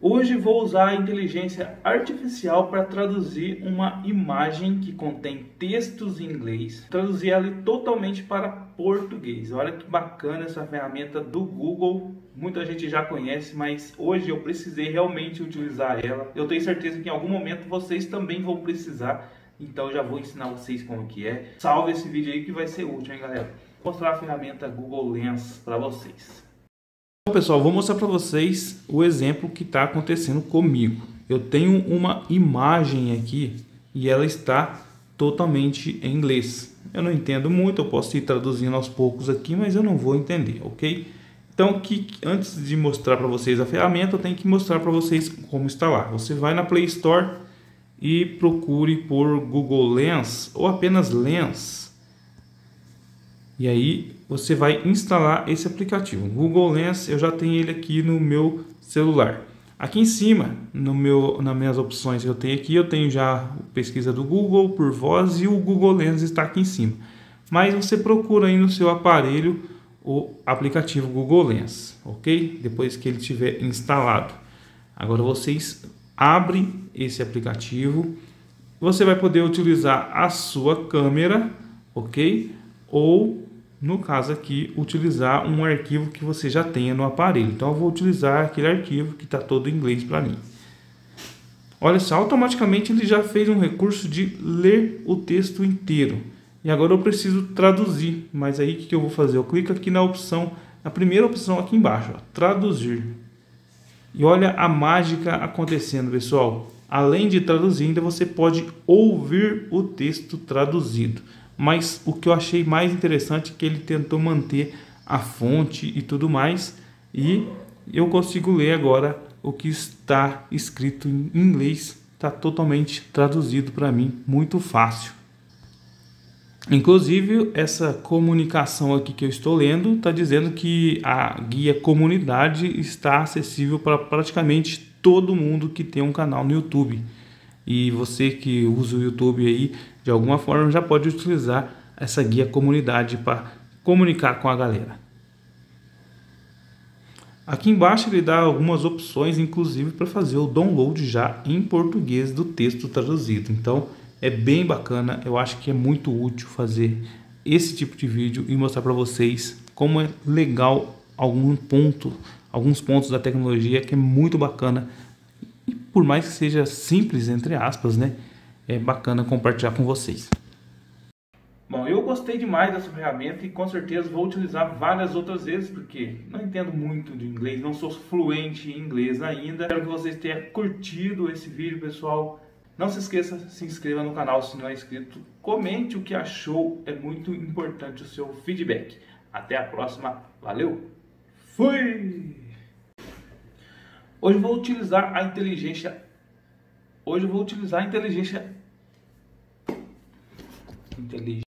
Hoje vou usar a inteligência artificial para traduzir uma imagem que contém textos em inglês, traduzir ela totalmente para português. Olha que bacana essa ferramenta do Google. Muita gente já conhece, mas hoje eu precisei realmente utilizar ela. Eu tenho certeza que em algum momento vocês também vão precisar. Então já vou ensinar vocês como que é. Salve esse vídeo aí que vai ser útil, hein, galera? Vou mostrar a ferramenta Google Lens para vocês. Bom, pessoal, vou mostrar para vocês o exemplo que está acontecendo comigo. Eu tenho uma imagem aqui e ela está totalmente em inglês. Eu não entendo muito, eu posso ir traduzindo aos poucos aqui, mas eu não vou entender, ok? Então, que, antes de mostrar para vocês a ferramenta, eu tenho que mostrar para vocês como instalar. Você vai na Play Store e procure por Google Lens ou apenas Lens. E aí você vai instalar esse aplicativo. Google Lens, eu já tenho ele aqui no meu celular. Aqui em cima, no meu, nas minhas opções que eu tenho aqui, eu tenho já pesquisa do Google por voz e o Google Lens está aqui em cima. Mas você procura aí no seu aparelho o aplicativo Google Lens, ok? Depois que ele estiver instalado. Agora vocês abrem esse aplicativo, você vai poder utilizar a sua câmera, ok? Ou no caso aqui, utilizar um arquivo que você já tenha no aparelho. Então, eu vou utilizar aquele arquivo que está todo em inglês para mim. Olha só, automaticamente ele já fez um recurso de ler o texto inteiro. E agora eu preciso traduzir. Mas aí o que eu vou fazer? Eu clico aqui na opção, na primeira opção aqui embaixo, ó, traduzir. E olha a mágica acontecendo, pessoal. Além de traduzir, ainda você pode ouvir o texto traduzido mas o que eu achei mais interessante é que ele tentou manter a fonte e tudo mais, e eu consigo ler agora o que está escrito em inglês, está totalmente traduzido para mim, muito fácil. Inclusive, essa comunicação aqui que eu estou lendo está dizendo que a guia comunidade está acessível para praticamente todo mundo que tem um canal no YouTube. E você que usa o YouTube aí, de alguma forma, já pode utilizar essa guia comunidade para comunicar com a galera. Aqui embaixo ele dá algumas opções, inclusive para fazer o download já em português do texto traduzido. Então é bem bacana, eu acho que é muito útil fazer esse tipo de vídeo e mostrar para vocês como é legal algum ponto, alguns pontos da tecnologia que é muito bacana por mais que seja simples, entre aspas, né? É bacana compartilhar com vocês. Bom, eu gostei demais dessa ferramenta e com certeza vou utilizar várias outras vezes, porque não entendo muito de inglês, não sou fluente em inglês ainda. Espero que vocês tenham curtido esse vídeo, pessoal. Não se esqueça, se inscreva no canal se não é inscrito. Comente o que achou, é muito importante o seu feedback. Até a próxima, valeu, fui! Hoje vou utilizar a inteligência. Hoje vou utilizar a inteligência. Inteligência.